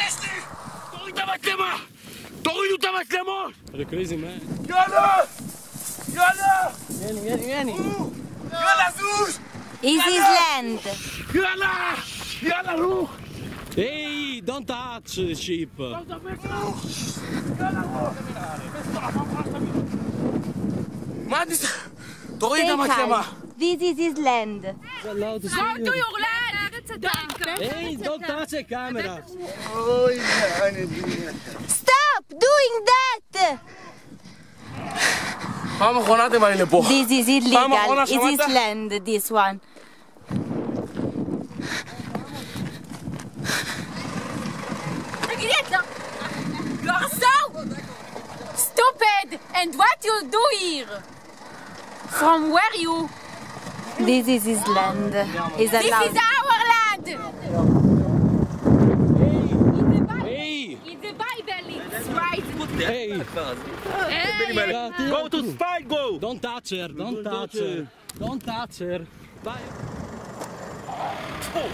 desni! Dolu tabaklama! Dolu tabaklama! Hadi crazy man. Yolu! Yolu! Yeni yeni yeni. Yolu sus! Easy's land. Yolu! Yolu ru! Ehi, hey, don't touch the ship! Ma di... Dove è la macchina? This is his land. Go to your land. Hey, don't touch the camera. Stop doing that. This is illegal. It is land, this one. You are so stupid! And what you do here? From where you this is his land. Is This allowed. is our land! Hey, In the Bible it's right. hey. Hey! Go to spy, go. Don't touch her. Don't touch her. Don't touch her. Bye. Oh,